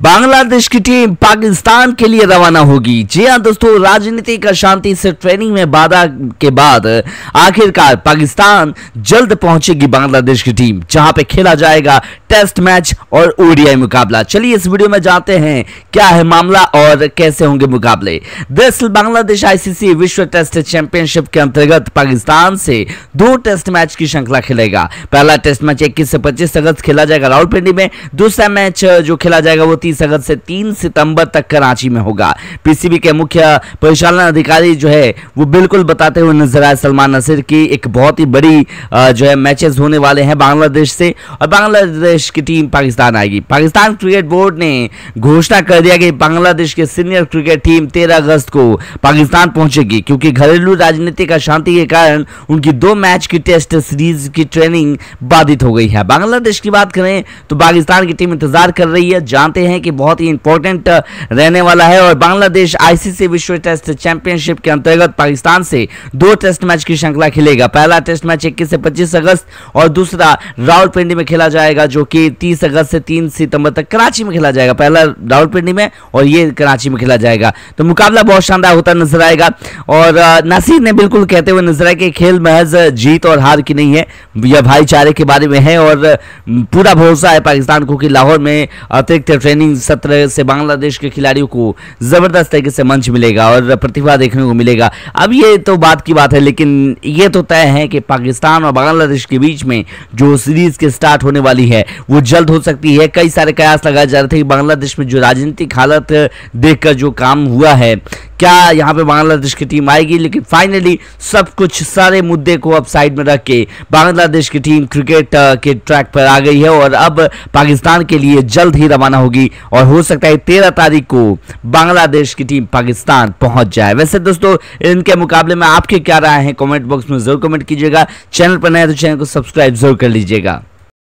बांग्लादेश की टीम पाकिस्तान के लिए रवाना होगी। जी हाँ दोस्तों राजनीतिक अशांति से ट्रेनिंग में बाधा के बाद आखिरकार पाकिस्तान जल्द पहुंचेगी बांग्लादेश की टीम, जहाँ पे खेला जाएगा टेस्ट मैच और ओडीआई मुकाबला। चलिए इस वीडियो में जानते हैं, क्या है मामला और कैसे होंगे मुकाबले। दरअसल बांग्लादेश आईसीसी विश्व टेस्ट चैंपियनशिप के अंतर्गत पाकिस्तान से दो टेस्ट मैच की श्रृंखला खेलेगा। पहला टेस्ट मैच इक्कीस से पच्चीस अगस्त खेला जाएगा रावलपिंडी में, दूसरा मैच जो खेला जाएगा वो तीस अगस्त से तीन सितंबर तक कराची में होगा। पीसीबी के मुख्य परिचालन अधिकारी जो है, वो बिल्कुल बताते हुए नज़र आए सलमान नसीर की। एक बहुत ही बड़ी जो है मैचेस होने वाले हैं बांग्लादेश से और बांग्लादेश की टीम पाकिस्तान आएगी। पाकिस्तान क्रिकेट बोर्ड ने घोषणा कर दिया कि बांग्लादेश की सीनियर क्रिकेट टीम तेरह अगस्त को पाकिस्तान पहुंचेगी, क्योंकि घरेलू राजनीतिक अशांति के कारण उनकी दो मैच की टेस्ट सीरीज़ की ट्रेनिंग बाधित हो गई है। बांग्लादेश की बात करें तो पाकिस्तान की टीम इंतज़ार कर रही है, जानते हैं कि बहुत ही इंपॉर्टेंट रहने वाला है और बांग्लादेश आईसीसी विश्व टेस्ट चैंपियनशिप के अंतर्गत पाकिस्तान से दो टेस्ट मैच की श्रृंखला खेलेगा। पहला टेस्ट मैच 21 से 25 अगस्त और दूसरा रावलपिंडी में खेला जाएगा, जो कि 30 अगस्त से तीन सितंबर तक कराची में खेला जाएगा। पहला रावलपिंडी में और ये कराची में खेला जाएगा। तो मुकाबला बहुत शानदार होता नज़र आएगा और नासिर ने बिल्कुल कहते हुए नज़र आए कि खेल महज जीत और हार की नहीं है, यह भाईचारे के बारे में है और पूरा भरोसा है पाकिस्तान को कि लाहौर में अतिरिक्त ट्रेनिंग सत्र से बांग्लादेश के खिलाड़ियों को ज़बरदस्त तरीके से मंच मिलेगा और प्रतिभा देखने को मिलेगा। अब ये तो बात की बात है, लेकिन ये तो तय है कि पाकिस्तान और बांग्लादेश के बीच में जो सीरीज़ के स्टार्ट होने वाली है, वो जल्द हो सकती है। कई सारे कयास लगाए जा रहे थे कि बांग्लादेश में जो राजनीतिक हालत देखकर जो काम हुआ है क्या यहाँ पे बांग्लादेश की टीम आएगी? लेकिन फाइनली सब कुछ, सारे मुद्दे को अब साइड में रख के बांग्लादेश की टीम क्रिकेट के ट्रैक पर आ गई है और अब पाकिस्तान के लिए जल्द ही रवाना होगी और हो सकता है तेरह तारीख को बांग्लादेश की टीम पाकिस्तान पहुँच जाए। वैसे दोस्तों, इनके मुकाबले में आपके क्या राय है? कमेंट बॉक्स में ज़रूर कमेंट कीजिएगा। चैनल पर नए तो चैनल को सब्सक्राइब ज़रूर कर लीजिएगा।